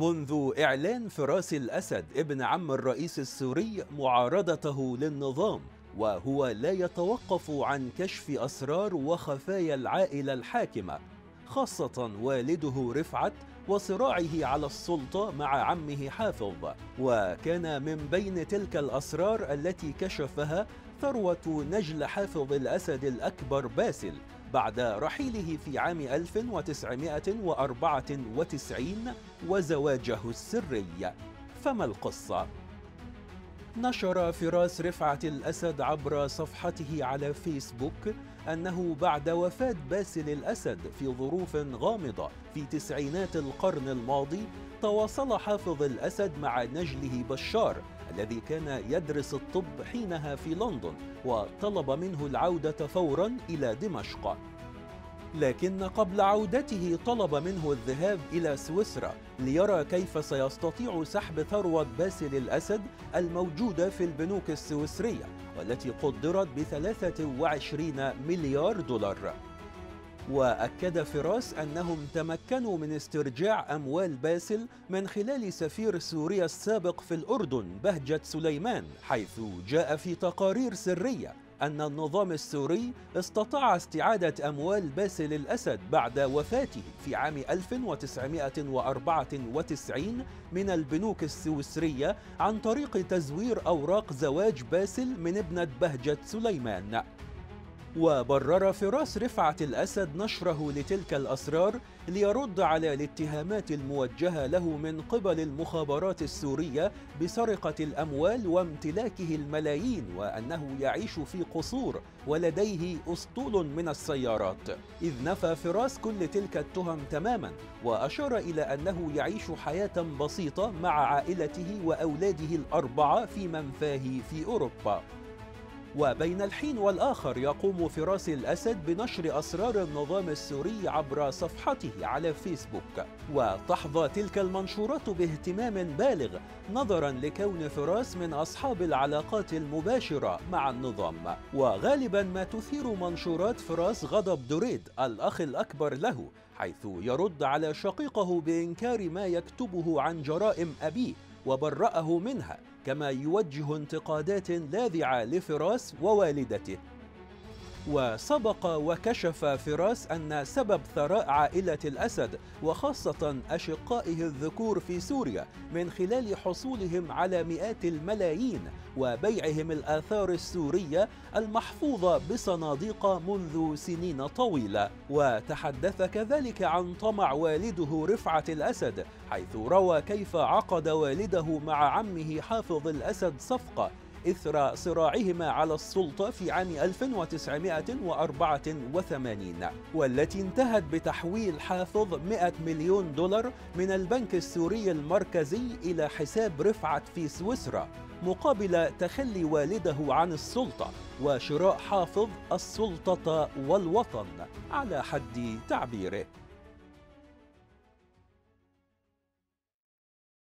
منذ إعلان فراس الأسد ابن عم الرئيس السوري معارضته للنظام وهو لا يتوقف عن كشف أسرار وخفايا العائلة الحاكمة. خاصة والده رفعت وصراعه على السلطة مع عمه حافظ وكان من بين تلك الأسرار التي كشفها ثروة نجل حافظ الأسد الأكبر باسل بعد رحيله في عام 1994 وزواجه السري فما القصة؟ نشر فراس رفعة الأسد عبر صفحته على فيسبوك أنه بعد وفاة باسل الأسد في ظروف غامضة في تسعينات القرن الماضي تواصل حافظ الأسد مع نجله بشار الذي كان يدرس الطب حينها في لندن وطلب منه العودة فورا إلى دمشق. لكن قبل عودته طلب منه الذهاب إلى سويسرا ليرى كيف سيستطيع سحب ثروة باسل الأسد الموجودة في البنوك السويسرية والتي قدرت ب 23 مليار دولار. وأكد فراس أنهم تمكنوا من استرجاع أموال باسل من خلال سفير سوريا السابق في الأردن بهجة سليمان حيث جاء في تقارير سرية أن النظام السوري استطاع استعادة أموال باسل الأسد بعد وفاته في عام 1994 من البنوك السويسرية عن طريق تزوير أوراق زواج باسل من ابنة بهجة سليمان. وبرر فراس رفعة الأسد نشره لتلك الأسرار ليرد على الاتهامات الموجهة له من قبل المخابرات السورية بسرقة الأموال وامتلاكه الملايين وأنه يعيش في قصور ولديه أسطول من السيارات. إذ نفى فراس كل تلك التهم تماما وأشار إلى أنه يعيش حياة بسيطة مع عائلته وأولاده الأربعة في منفاه في أوروبا. وبين الحين والآخر يقوم فراس الأسد بنشر أسرار النظام السوري عبر صفحته على فيسبوك. وتحظى تلك المنشورات باهتمام بالغ نظرا لكون فراس من أصحاب العلاقات المباشرة مع النظام. وغالبا ما تثير منشورات فراس غضب دريد الأخ الأكبر له حيث يرد على شقيقه بإنكار ما يكتبه عن جرائم أبيه. وبرأه منها كما يوجه انتقادات لاذعة لفراس ووالدته. وسبق وكشف فراس أن سبب ثراء عائلة الأسد وخاصة أشقائه الذكور في سوريا من خلال حصولهم على مئات الملايين وبيعهم الآثار السورية المحفوظة بصناديق منذ سنين طويلة. وتحدث كذلك عن طمع والده رفعة الأسد حيث روى كيف عقد والده مع عمه حافظ الأسد صفقة إثر صراعهما على السلطة في عام 1984 والتي انتهت بتحويل حافظ 100 مليون دولار من البنك السوري المركزي إلى حساب رفعت في سويسرا مقابل تخلي والده عن السلطة وشراء حافظ السلطة والوطن على حد تعبيره.